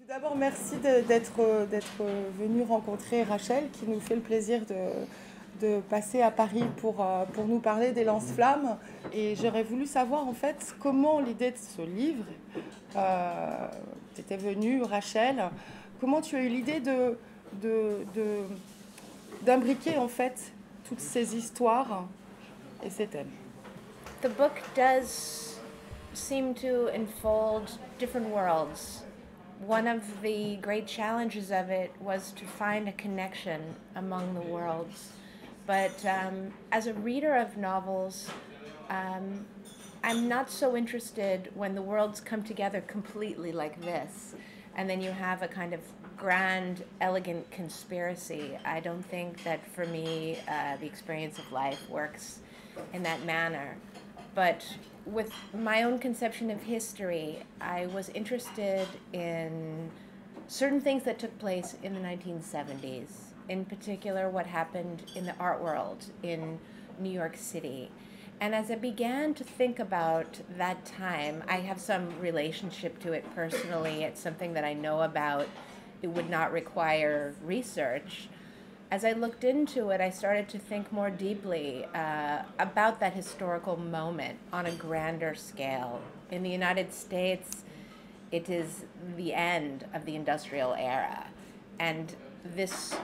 Tout d'abord, merci d'être venu rencontrer Rachel, qui nous fait le plaisir de, passer à Paris pour, euh, pour nous parler des lance-flammes. Et j'aurais voulu savoir en fait comment l'idée de ce livre euh, était venue, Rachel. Comment tu as eu l'idée d'imbriquer en fait toutes ces histoires et ces thèmes? The book does seem to unfold different worlds. One of the great challenges of it was to find a connection among the worlds. But um, as a reader of novels, um, I'm not so interested when the worlds come together completely like this, and then you have a kind of grand, elegant conspiracy. I don't think that for me, uh, the experience of life works in that manner. But with my own conception of history, I was interested in certain things that took place in the 1970s, in particular, what happened in the art world in New York City. And as I began to think about that time, I have some relationship to it personally. It's something that I know about. It would not require research as I looked into it, I started to think more deeply uh, about that historical moment on a grander scale. In the United States, it is the end of the industrial era. And this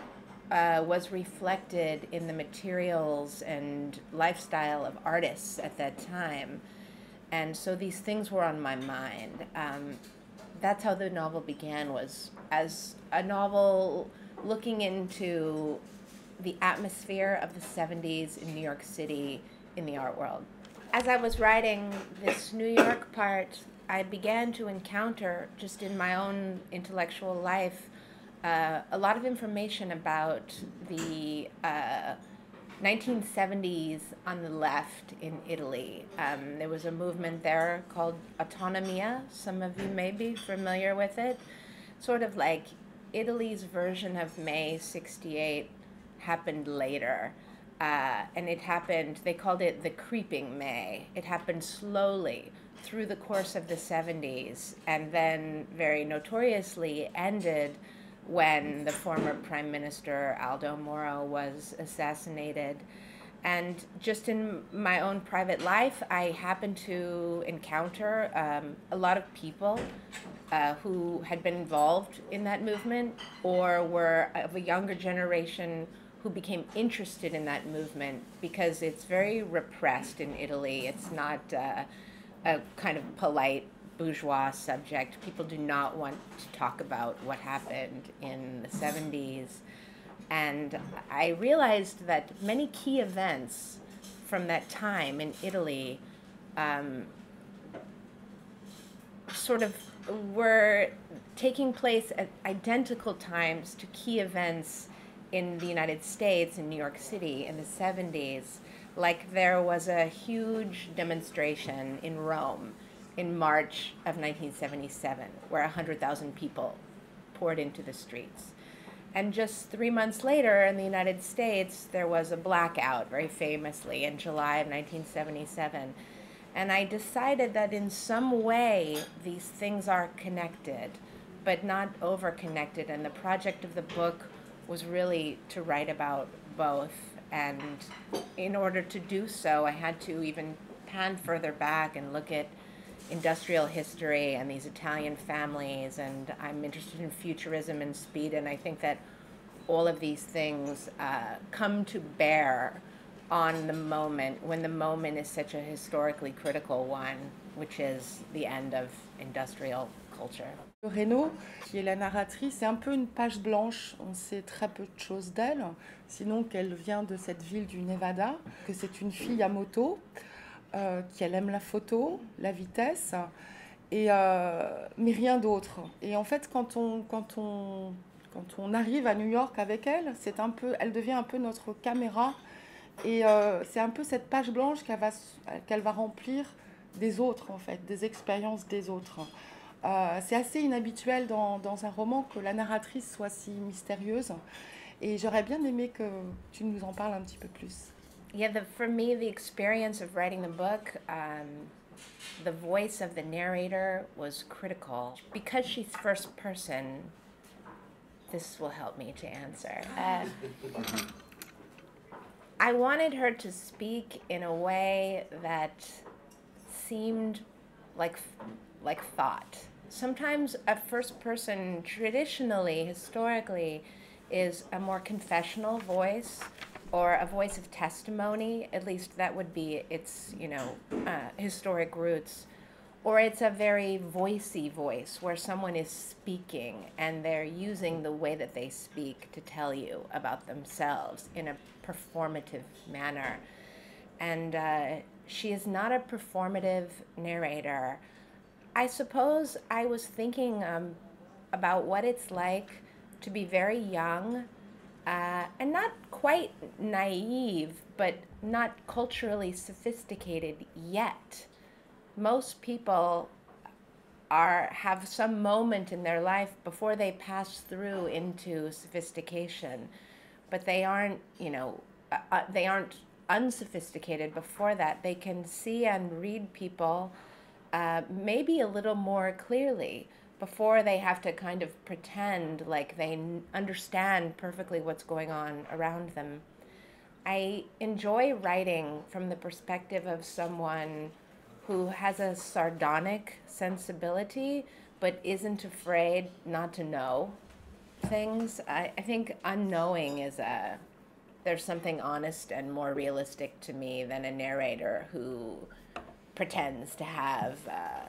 uh, was reflected in the materials and lifestyle of artists at that time. And so these things were on my mind. Um, that's how the novel began was as a novel looking into the atmosphere of the 70s in New York City in the art world. As I was writing this New York part, I began to encounter, just in my own intellectual life, uh, a lot of information about the uh, 1970s on the left in Italy. Um, there was a movement there called Autonomia. Some of you may be familiar with it. Sort of like Italy's version of May 68 happened later. Uh, and it happened, they called it the creeping May. It happened slowly through the course of the 70s and then very notoriously ended when the former Prime Minister Aldo Moro was assassinated. And just in my own private life, I happened to encounter um, a lot of people uh, who had been involved in that movement or were of a younger generation who became interested in that movement because it's very repressed in Italy. It's not uh, a kind of polite bourgeois subject. People do not want to talk about what happened in the 70s. And I realized that many key events from that time in Italy um, sort of were taking place at identical times to key events in the United States, in New York City, in the 70s. Like there was a huge demonstration in Rome in March of 1977, where 100,000 people poured into the streets. And just three months later in the United States, there was a blackout, very famously, in July of 1977. And I decided that in some way these things are connected, but not over connected. And the project of the book was really to write about both. And in order to do so, I had to even pan further back and look at industrial history and these Italian families, and I'm interested in futurism and speed, and I think that all of these things uh, come to bear on the moment when the moment is such a historically critical one, which is the end of industrial culture. Reno, qui est la narratrice, c'est un peu une page blanche. On sait très peu de choses d'elle, sinon qu'elle vient de cette ville du Nevada, que c'est une fille à moto, euh, qu'elle aime la photo, la vitesse, et, euh, mais rien d'autre. Et en fait, quand on, quand, on, quand on arrive à New York avec elle, c'est un peu, elle devient un peu notre caméra. Et euh, c'est un peu cette page blanche qu'elle va, qu'elle va remplir des autres, en fait, des expériences des autres. Euh, c'est assez inhabituel dans, dans, un roman que la narratrice soit si mystérieuse. Et j'aurais bien aimé que tu nous en parles un petit peu plus. Yeah, the, for me, the experience of writing the book, um, the voice of the narrator was critical. Because she's first person, this will help me to answer. Uh, I wanted her to speak in a way that seemed like like thought. Sometimes a first person traditionally, historically, is a more confessional voice or a voice of testimony. At least that would be its, you know, uh, historic roots. Or it's a very voicey voice where someone is speaking and they're using the way that they speak to tell you about themselves in a performative manner. And uh, she is not a performative narrator. I suppose I was thinking um, about what it's like to be very young and not quite naive, but not culturally sophisticated yet. Most people are have some moment in their life before they pass through into sophistication, but they aren't, you know, uh, uh they aren't unsophisticated before that. They can see and read people uh, maybe a little more clearly before they have to kind of pretend like they understand perfectly what's going on around them. I enjoy writing from the perspective of someone who has a sardonic sensibility but isn't afraid not to know things. I, I think unknowing is a there's something honest and more realistic to me than a narrator who pretends to have uh,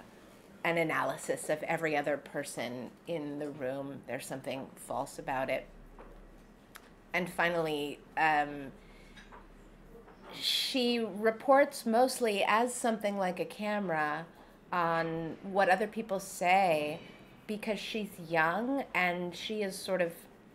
an analysis of every other person in the room. There's something false about it. And finally, um, she reports mostly as something like a camera on what other people say because she's young and she is sort of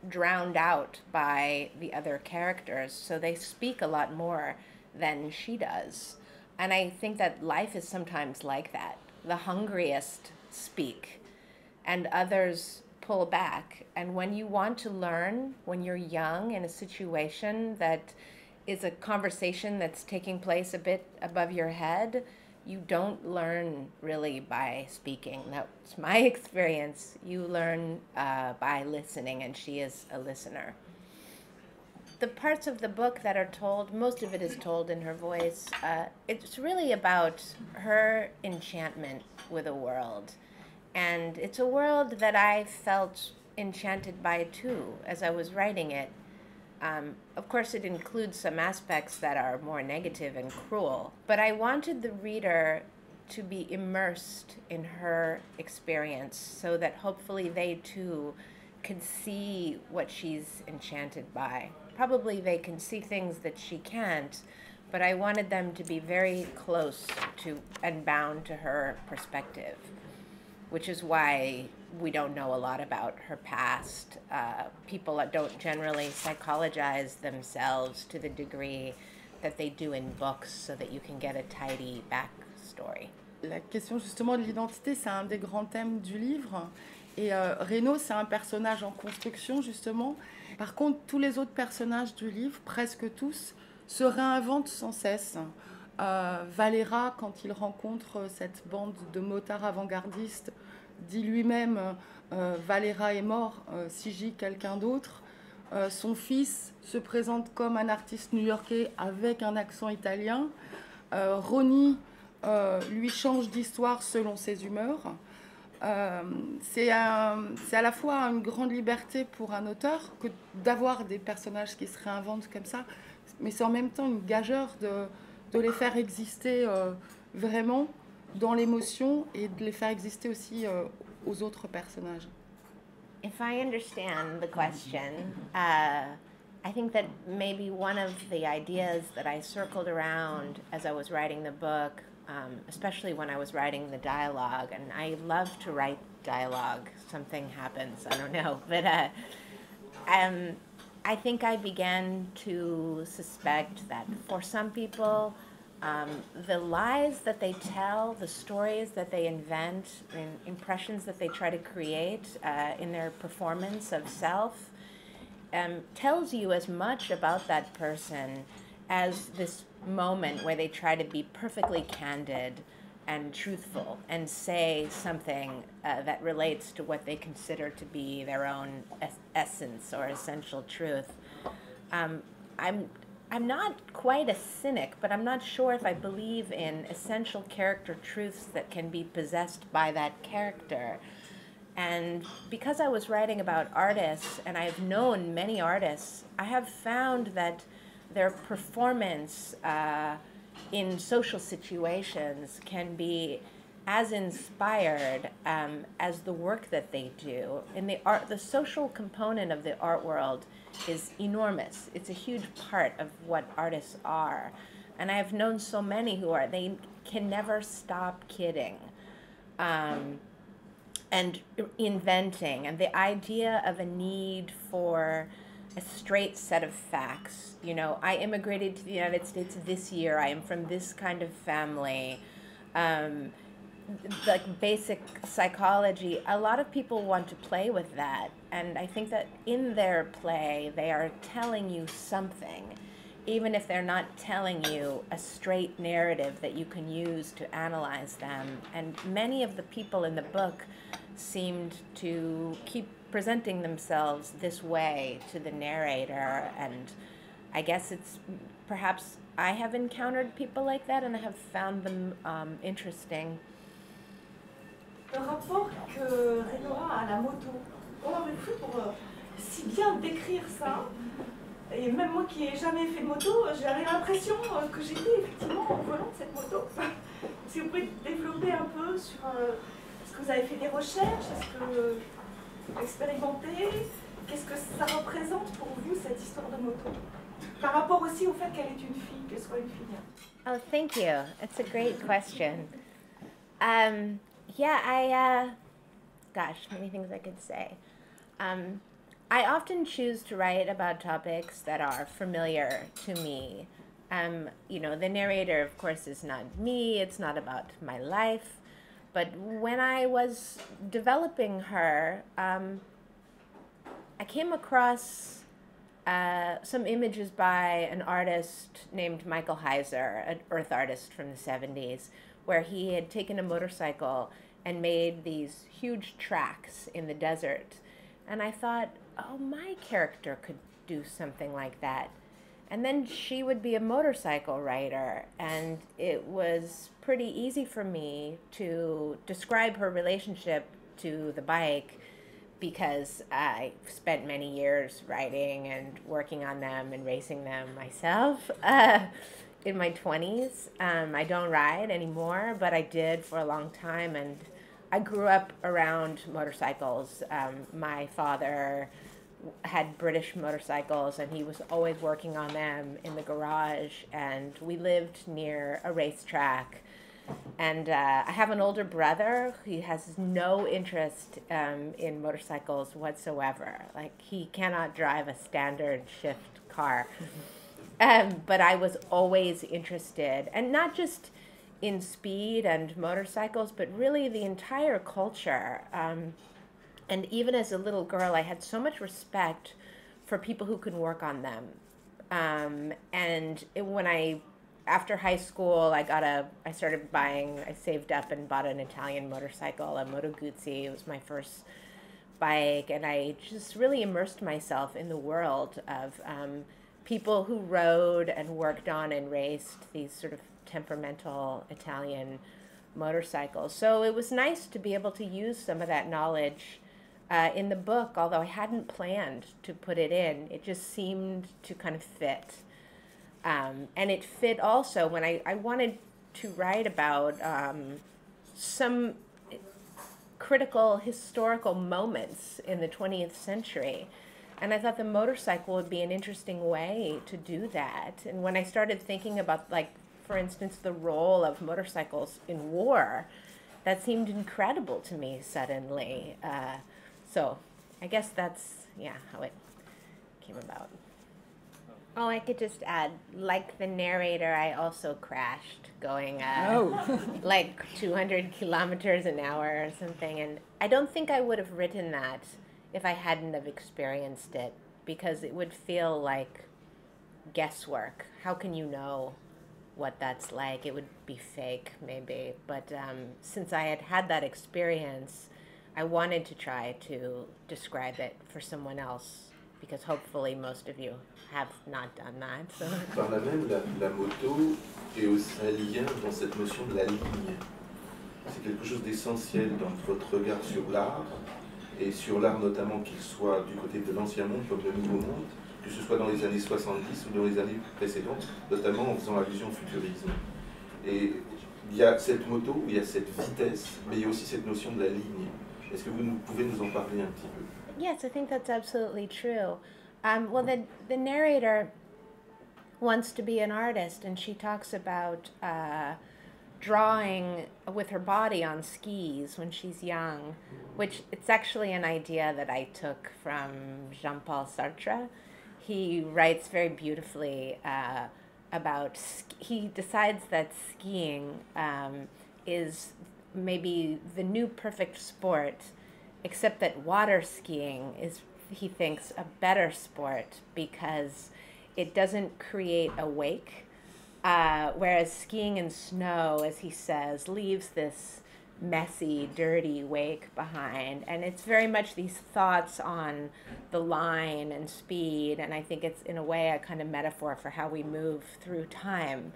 drowned out by the other characters. So they speak a lot more than she does. And I think that life is sometimes like that. The hungriest speak, and others pull back. And when you want to learn, when you're young in a situation that is a conversation that's taking place a bit above your head, you don't learn really by speaking. That's my experience. You learn uh, by listening, and she is a listener. The parts of the book that are told, most of it is told in her voice. Uh, it's really about her enchantment with a world. And it's a world that I felt enchanted by too as I was writing it. Um, of course, it includes some aspects that are more negative and cruel, but I wanted the reader to be immersed in her experience so that hopefully they too could see what she's enchanted by. Probably they can see things that she can't, but I wanted them to be very close to and bound to her perspective, which is why we don't know a lot about her past. Uh, people don't generally psychologize themselves to the degree that they do in books so that you can get a tidy backstory. La question justement de l'identité, c'est un des grands thèmes du livre. Et euh, Reno, c'est un personnage en construction justement. Par contre, tous les autres personnages du livre, presque tous, se réinventent sans cesse. Euh, Valera, quand il rencontre cette bande de motards avant-gardistes, dit lui-même euh, Valera est mort, euh, Sigi quelqu'un d'autre. Euh, son fils se présente comme un artiste new-yorkais avec un accent italien. Ronnie lui change d'histoire selon ses humeurs. C'est à la fois une grande liberté pour un auteur que d'avoir des personnages qui se réinventent comme ça, mais c'est en même temps une gageure de, les faire exister vraiment dans l'émotion et de les faire exister aussi euh, aux autres personnages. If I understand the question, uh, I think that maybe one of the ideas that I circled around as I was writing the book, um, especially when I was writing the dialogue, and I love to write dialogue. Something happens, I don't know, but uh, um, I think I began to suspect that for some people, um, the lies that they tell, the stories that they invent, impressions that they try to create uh, in their performance of self, um, tells you as much about that person as this moment where they try to be perfectly candid and truthful and say something uh, that relates to what they consider to be their own es- essence or essential truth. Um, I'm I'm not quite a cynic, but I'm not sure if I believe in essential character truths that can be possessed by that character. And because I was writing about artists and I've known many artists, I have found that their performance uh, in social situations can be as inspired um, as the work that they do. In the art, the social component of the art world is enormous. It's a huge part of what artists are, and I have known so many who are they can never stop kidding. Um, and inventing, and the idea of a need for a straight set of facts. You know, I immigrated to the United States this year. I am from this kind of family. Um, like basic psychology, a lot of people want to play with that. And I think that in their play, they are telling you something, even if they're not telling you a straight narrative that you can use to analyze them. And many of the people in the book seemed to keep presenting themselves this way to the narrator. And I guess it's perhaps I have encountered people like that and I have found them um, interesting. le rapport que Rénora a à la moto. Comment avez-vous fait pour euh, si bien décrire ça Et même moi qui n'ai jamais fait de moto, j'avais l'impression euh, que j'étais effectivement au volant de cette moto. si vous pouvez développer un peu sur. Euh, est-ce que vous avez fait des recherches Est-ce que vous expérimentez Qu'est-ce que ça représente pour vous cette histoire de moto Par rapport aussi au fait qu'elle est une fille, qu'elle soit une fille. Oh, thank you. That's a great question. Um, yeah, I, uh, gosh, many things I could say. Um, I often choose to write about topics that are familiar to me. Um, you know, the narrator, of course, is not me, it's not about my life. But when I was developing her, um, I came across uh, some images by an artist named Michael Heizer, an earth artist from the 70s, where he had taken a motorcycle and made these huge tracks in the desert. And I thought, oh, my character could do something like that. And then she would be a motorcycle rider, and it was pretty easy for me to describe her relationship to the bike because I spent many years riding and working on them and racing them myself. Uh, in my 20s. Um, I don't ride anymore, but I did for a long time, and I grew up around motorcycles. Um, my father had British motorcycles, and he was always working on them in the garage. And we lived near a racetrack. And uh, I have an older brother who has no interest um, in motorcycles whatsoever. Like he cannot drive a standard shift car. Um, but I was always interested, and not just in speed and motorcycles, but really the entire culture. Um, and even as a little girl, I had so much respect for people who could work on them. Um, and it, when I, after high school, I got a, I started buying, I saved up and bought an Italian motorcycle, a Moto Guzzi. It was my first bike, and I just really immersed myself in the world of um, people who rode and worked on and raced these sort of temperamental Italian motorcycles. So it was nice to be able to use some of that knowledge uh, in the book, although I hadn't planned to put it in. It just seemed to kind of fit. Um, and it fit also when I, I wanted to write about um, some critical historical moments in the 20th century. And I thought the motorcycle would be an interesting way to do that. And when I started thinking about like for instance, the role of motorcycles in war, that seemed incredible to me suddenly. Uh, so I guess that's, yeah, how it came about. Oh, I could just add, like the narrator, I also crashed going uh, oh. like 200 kilometers an hour or something. And I don't think I would have written that if I hadn't have experienced it because it would feel like guesswork. How can you know what that's like. It would be fake, maybe. But um, since I had had that experience, I wanted to try to describe it for someone else because hopefully most of you have not done that. So. Par là même, la, la moto est aussi un lien dans cette notion de la ligne. C'est quelque chose d'essentiel dans votre regard sur l'art, et sur l'art notamment qu'il soit du côté de l'ancien monde comme de nouveau monde, que ce soit dans les années 70 ou dans les années précédentes, notamment en faisant allusion au futurisme. Et il y a cette moto, il y a cette vitesse, mais il y a aussi cette notion de la ligne. Est-ce que vous pouvez nous en parler un petit peu Yes, I think that's absolutely true. Um, well, the, the narrator wants to be an artist, and she talks about uh, drawing with her body on skis when she's young, which it's actually an idea that I took from Jean Paul Sartre. He writes very beautifully uh, about, he decides that skiing um, is maybe the new perfect sport, except that water skiing is, he thinks, a better sport because it doesn't create a wake uh, whereas skiing in snow, as he says, leaves this messy, dirty wake behind. And it's very much these thoughts on the line and speed. And I think it's, in a way, a kind of metaphor for how we move through time.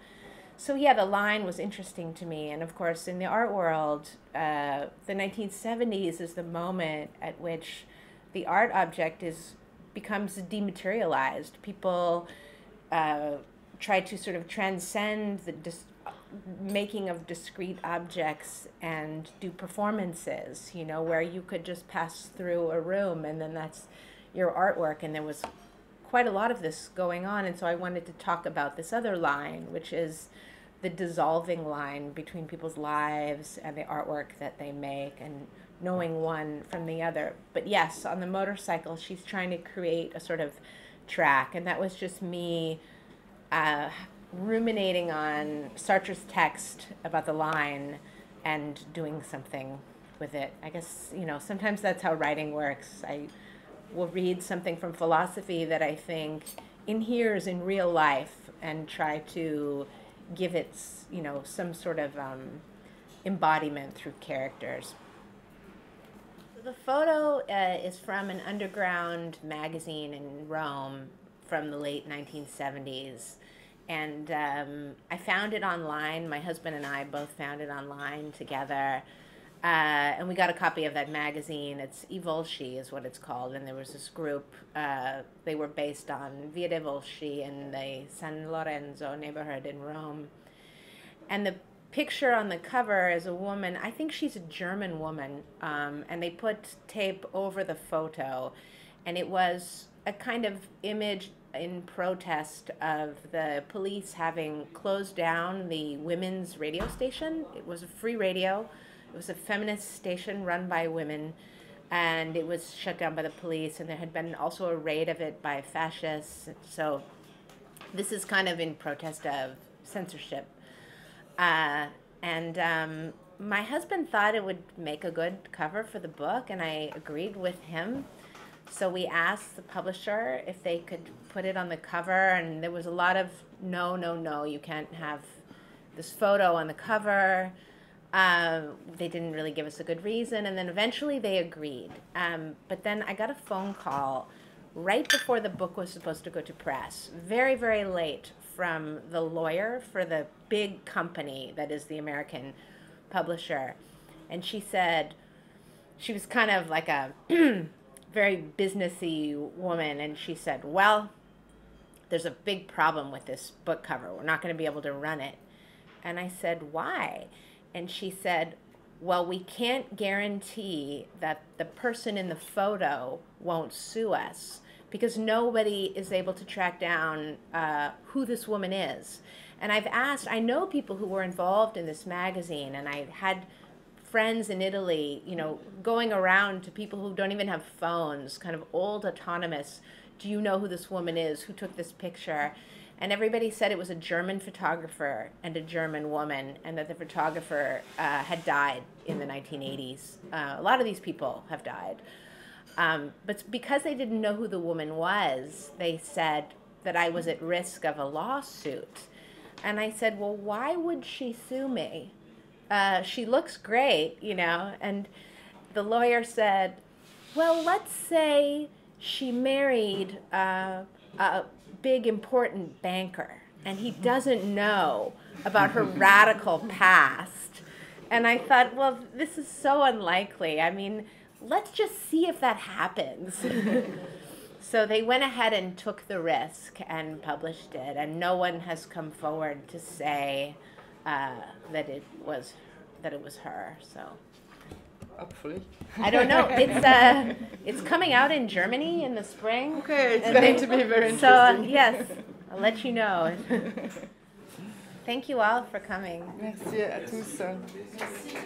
So, yeah, the line was interesting to me. And of course, in the art world, uh, the 1970s is the moment at which the art object is becomes dematerialized. People uh, try to sort of transcend the dis- making of discrete objects and do performances, you know, where you could just pass through a room and then that's your artwork. And there was quite a lot of this going on. And so I wanted to talk about this other line, which is the dissolving line between people's lives and the artwork that they make and knowing one from the other. But yes, on the motorcycle, she's trying to create a sort of track. And that was just me uh, ruminating on Sartre's text about the line and doing something with it. I guess, you know, sometimes that's how writing works. I will read something from philosophy that I think inheres in real life and try to give it, you know, some sort of um, embodiment through characters. The photo uh, is from an underground magazine in Rome from the late 1970s. And um, I found it online. My husband and I both found it online together. Uh, and we got a copy of that magazine. It's I Volsci is what it's called. And there was this group, uh, they were based on Via dei Volsci in the San Lorenzo neighborhood in Rome. And the picture on the cover is a woman, I think she's a German woman, um, and they put tape over the photo. And it was a kind of image in protest of the police having closed down the women's radio station. It was a free radio, it was a feminist station run by women, and it was shut down by the police. And there had been also a raid of it by fascists. So this is kind of in protest of censorship. Uh, and um, my husband thought it would make a good cover for the book, and I agreed with him. So we asked the publisher if they could put it on the cover, and there was a lot of no, no, no, you can't have this photo on the cover. Um, they didn't really give us a good reason, and then eventually they agreed. Um, but then I got a phone call right before the book was supposed to go to press, very, very late, from the lawyer for the big company that is the American publisher. And she said, she was kind of like a very businessy woman, and she said, "Well, there's a big problem with this book cover. We're not going to be able to run it." And I said, "Why?" And she said, "Well, we can't guarantee that the person in the photo won't sue us." Because nobody is able to track down uh, who this woman is. And I've asked, I know people who were involved in this magazine, and I had friends in Italy, you know, going around to people who don't even have phones, kind of old autonomous. Do you know who this woman is? Who took this picture? And everybody said it was a German photographer and a German woman, and that the photographer uh, had died in the 1980s. Uh, a lot of these people have died. Um, but because they didn't know who the woman was, they said that I was at risk of a lawsuit. And I said, Well, why would she sue me? Uh, she looks great, you know. And the lawyer said, Well, let's say she married uh, a big, important banker and he doesn't know about her radical past. And I thought, well, this is so unlikely. I mean, let's just see if that happens. so they went ahead and took the risk and published it, and no one has come forward to say uh, that it was that it was her. So Hopefully. I don't know. It's uh, it's coming out in Germany in the spring. Okay, it's And going they- to be very So uh, interesting. yes, I'll let you know. Thank you all for coming. Merci à tous. Merci.